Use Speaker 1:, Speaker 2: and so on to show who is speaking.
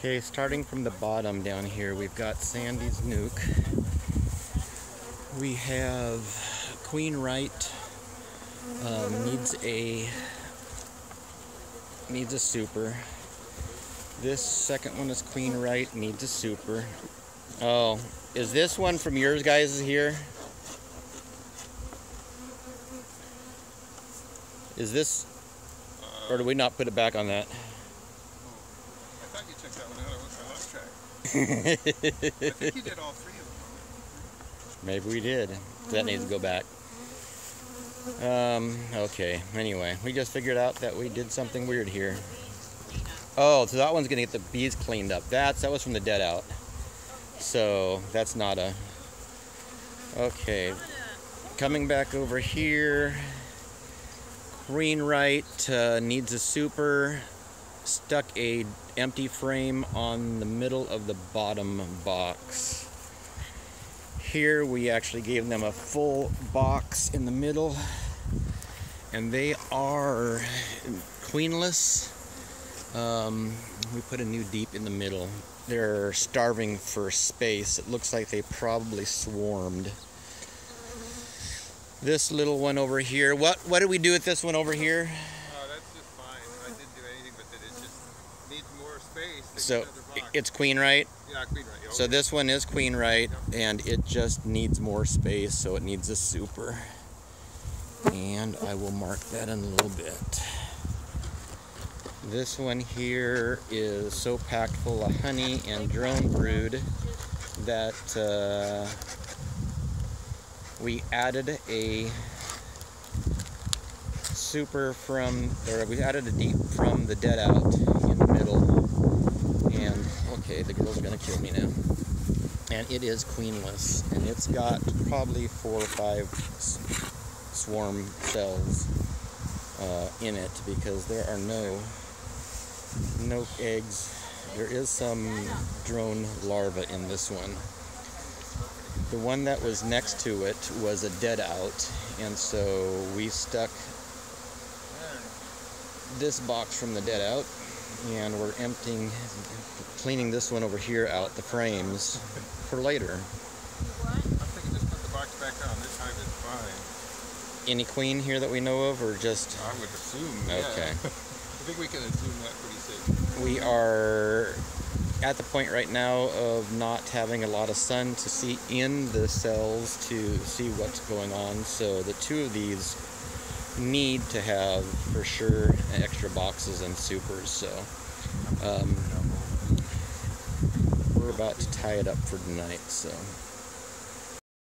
Speaker 1: Okay, starting from the bottom down here, we've got Sandy's Nuc. We have Queen Right um, needs a needs a super. This second one is Queen Right needs a super. Oh, is this one from yours guys here? Is this, or do we not put it back on that?
Speaker 2: I thought you took that one out. I lost track. I think you did all three of them.
Speaker 1: Maybe we did. That needs to go back. Um, okay, anyway, we just figured out that we did something weird here. Oh, so that one's gonna get the bees cleaned up. That's that was from the dead out. So that's not a okay. Coming back over here. Queen right uh, needs a super. Stuck a empty frame on the middle of the bottom box. Here we actually gave them a full box in the middle, and they are queenless. Um, we put a new deep in the middle. They're starving for space. It looks like they probably swarmed. This little one over here. What what did we do with this one over here?
Speaker 2: Oh, that's just fine. I didn't do anything with it. It just needs more space. to
Speaker 1: So it's queen right.
Speaker 2: yeah, queen right.
Speaker 1: So
Speaker 2: okay.
Speaker 1: this one is queen right, and it just needs more space, so it needs a super. And I will mark that in a little bit. This one here is so packed full of honey and drone brood that uh, we added a super from, or we added a deep from the dead out in the middle. And okay, the girl's gonna kill me now. And it is queenless, and it's got probably four or five swarm cells uh, in it because there are no no eggs. There is some drone larva in this one. The one that was next to it was a dead out, and so we stuck this box from the dead out, and we're emptying, cleaning this one over here out, the frames, for later.
Speaker 2: I'm thinking just put the box back on. This fine.
Speaker 1: Any queen here that we know of, or just
Speaker 2: I would assume. Yeah.
Speaker 1: okay?
Speaker 2: I think we can assume that pretty safe.
Speaker 1: We are at the point right now of not having a lot of sun to see in the cells to see what's going on. So the two of these need to have for sure extra boxes and supers. So um, we're about to tie it up for tonight. So.